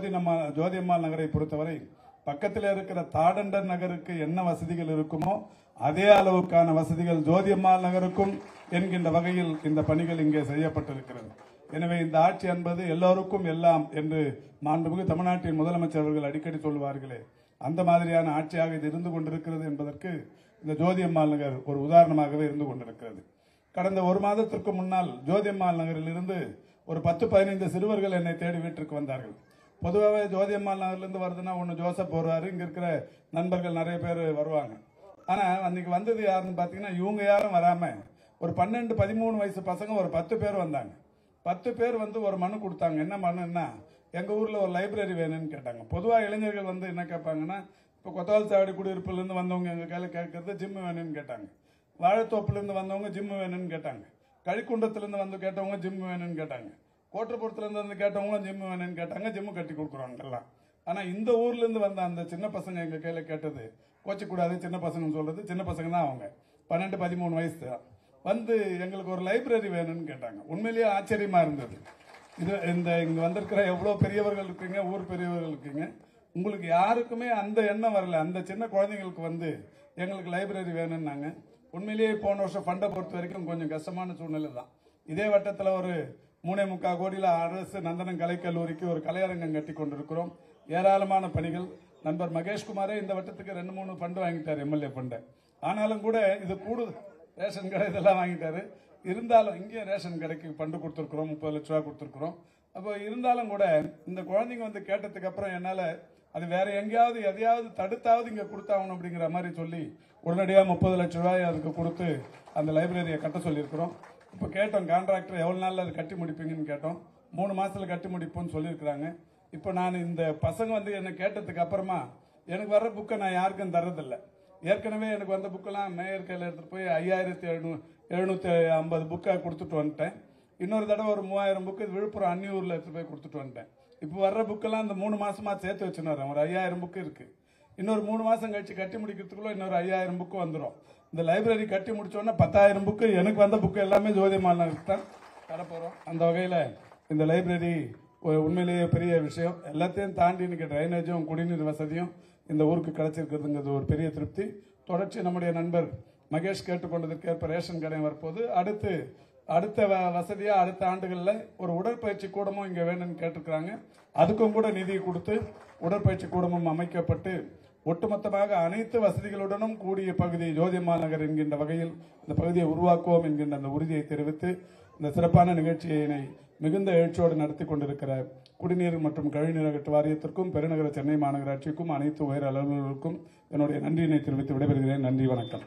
ஜோதினம்மா ஜோதியம்மாள் நகரை பொறுத்தவரை பக்கத்தில் இருக்கிற தாடண்டர் நகருக்கு என்ன வசதிகள் இருக்குமோ அதே அளவுக்கான வசதிகள் ஜோதியம்மாள் நகருக்கும் என்கின்ற வகையில் இந்த பணிகள் இங்கே செய்யப்பட்டிருக்கிறது. எனவே இந்த ஆட்சி என்பது எல்லோருக்கும் எல்லாம் என்று மாண்புமிகு தமிழ்நாட்டின் முதலமைச்சர் அவர்கள் அடிக்கடி சொல்வார்களே அந்த மாதிரியான ஆட்சியாக இது இருந்து கொண்டிருக்கிறது என்பதற்கு இந்த ஜோதியம்மாள் நகர் ஒரு உதாரணமாகவே இருந்து கொண்டிருக்கிறது. கடந்த ஒரு மாதத்திற்கு முன்னால் ஜோதியம்மாள் நகரில் இருந்து ஒரு பத்து பதினைந்து சிறுவர்கள் என்னை தேடி வீட்டிற்கு வந்தார்கள். பொதுவாகவே ஜோதியம்மாள் நகர்லேருந்து வருதுன்னா ஒன்று ஜோசப் வருவார் இங்கே இருக்கிற நண்பர்கள் நிறைய பேர் வருவாங்க. ஆனால் அன்றைக்கி வந்தது யாருன்னு பார்த்தீங்கன்னா இவங்க யாரும் வராமல் ஒரு பன்னெண்டு பதிமூணு வயசு பசங்க ஒரு பத்து பேர் வந்தாங்க. பத்து பேர் வந்து ஒரு மனு கொடுத்தாங்க. என்ன மனுன்னா எங்கள் ஊரில் ஒரு லைப்ரரி வேணும்னு கேட்டாங்க. பொதுவாக இளைஞர்கள் வந்து என்ன கேட்பாங்கன்னா இப்போ கொத்தவால் சாவடி குடியிருப்புலேருந்து வந்தவங்க எங்கள் கையில் கேட்கறது ஜிம் வேணும்னு கேட்டாங்க. வாழைத்தோப்புலேருந்து வந்தவங்க ஜிம் வேணும்னு கேட்டாங்க. கழிக்குண்டத்துலேருந்து வந்து கேட்டவங்க ஜிம் வேணும்னு கேட்டாங்க. கோட்டப்புறத்துலேருந்து வந்து கேட்டவங்களும் ஜிம் வேணும்னு கேட்டாங்க ஜிம்மு கட்டி கொடுக்குறாங்கல்லாம் ஆனால் இந்த ஊர்லேருந்து வந்த அந்த சின்ன பசங்க எங்கள் கையில் கேட்டது கோச்சக்கூடாது சின்ன பசங்கன்னு சொல்கிறது சின்ன பசங்க தான் அவங்க. பன்னெண்டு பதிமூணு வயசு. தான் வந்து எங்களுக்கு ஒரு லைப்ரரி வேணும்னு கேட்டாங்க. உண்மையிலேயே ஆச்சரியமா இருந்தது. இது இந்த இங்க வந்திருக்கிற எவ்வளவு பெரியவர்கள் இருக்கீங்க ஊர் பெரியவர்கள் இருக்கீங்க. உங்களுக்கு யாருக்குமே அந்த எண்ணம் வரல. அந்த சின்ன குழந்தைங்களுக்கு வந்து எங்களுக்கு லைப்ரரி வேணும்னாங்க. உண்மையிலேயே போன வருஷம் ஃபண்டை பொறுத்த வரைக்கும் கொஞ்சம் கஷ்டமான சூழ்நிலை தான் இதே வட்டத்தில் ஒரு மூணே முக்கால் கோடியில் அரசு நந்தனம் கலைக்கல்லூரிக்கு ஒரு கலையரங்கம் கட்டி கொண்டிருக்கிறோம். ஏராளமான பணிகள். நண்பர் மகேஷ்குமாரே இந்த வட்டத்துக்கு ரெண்டு மூணு ஃபண்டு வாங்கிட்டார் எம்எல்ஏ ஃபண்டை ஆனாலும் கூட இது கூடு ரேஷன் கடை இதெல்லாம் வாங்கிட்டாரு. இருந்தாலும் இங்கேயும் ரேஷன் கடைக்கு ஃபண்டு கொடுத்துருக்குறோம் முப்பது லட்ச ரூபா கொடுத்துருக்குறோம். அப்போ இருந்தாலும் கூட இந்த குழந்தைங்க வந்து கேட்டதுக்கு அப்புறம் என்னால் அது வேற எங்கேயாவது எதையாவது தடுத்தாவது இங்கே கொடுத்தாகணும் அப்படிங்கிற மாதிரி சொல்லி உடனடியாக முப்பது லட்ச ரூபாய் அதுக்கு கொடுத்து அந்த லைப்ரரியை கட்ட சொல்லியிருக்கிறோம். இப்போ கேட்டோம் கான்ட்ராக்டர் எவ்வளோ நாளில் அது கட்டி முடிப்பீங்கன்னு கேட்டோம். மூணு மாதத்தில் கட்டி முடிப்போம்னு சொல்லியிருக்கிறாங்க. இப்போ நான் இந்த பசங்க வந்து என்னை கேட்டதுக்கு அப்புறமா எனக்கு வர்ற புக்கை நான் யாருக்கும் தரதில்லை ஏற்கனவே எனக்கு வந்த புக்கெல்லாம் மேயர் கையில் எடுத்துகிட்டு போய் ஐயாயிரத்தி எழுநூ எழுநூற்றி ஐம்பது புக்கை கொடுத்துட்டு வந்துட்டேன். இன்னொரு தடவை ஒரு மூவாயிரம் புக்கு விழுப்புரம் அன்னியூரில் எடுத்துகிட்டு போய் கொடுத்துட்டு வந்துட்டேன். இப்போ வர்ற புக்கெல்லாம் இந்த மூணு மாதமாக சேர்த்து வச்சுனாரு ஒரு ஐயாயிரம் புக்கு இருக்குது இன்னொரு மூணு மாசம் கழிச்சு கட்டி முடிக்கிறதுக்குள்ள இன்னொரு ஐயாயிரம் புக்கு வந்துடும் இந்த லைப்ரரி கட்டி முடிச்சோன்னா பத்தாயிரம் புக்கு எனக்கு வந்த புக்கு எல்லாமே ஜோதிமால் தான் தரப்போகிறோம் அந்த வகையில் இந்த லைப்ரரி ஒரு உண்மையிலேயே பெரிய விஷயம். எல்லாத்தையும் தாண்டி இன்னைக்கு ட்ரைனேஜும் குடிநீர் வசதியும் இந்த ஊருக்கு கிடைச்சிருக்கிறதுங்கிறது ஒரு பெரிய திருப்தி. தொடர்ச்சி நம்முடைய நண்பர் மகேஷ் கேட்டுக்கொண்டதற்கு ஏற்ப ரேஷன் கடை வரப்போது அடுத்து அடுத்த வ- வசதியா அடுத்த ஆண்டுகளில் ஒரு உடற்பயிற்சி கூடமும் இங்கே வேணும்னு கேட்டிருக்கிறாங்க. அதுக்கும் கூட நிதி கொடுத்து உடற்பயிற்சி கூடமும் அமைக்கப்பட்டு ஒட்டுமொத்தமாக அனைத்து வசதிகளுடனும் கூடிய பகுதி ஜோதிமா நகர் என்கின்ற வகையில் இந்த பகுதியை உருவாக்குவோம் என்கின்ற அந்த உறுதியை தெரிவித்து இந்த சிறப்பான நிகழ்ச்சியினை மிகுந்த எழுச்சியோடு நடத்தி கொண்டிருக்கிற குடிநீர் மற்றும் கழிவுநீர் அகற்று வாரியத்திற்கும் பெருநகர சென்னை மாநகராட்சிக்கும் அனைத்து உயர் அலுவலர்களுக்கும் என்னுடைய நன்றியினை தெரிவித்து விடைபெறுகிறேன். நன்றி வணக்கம்.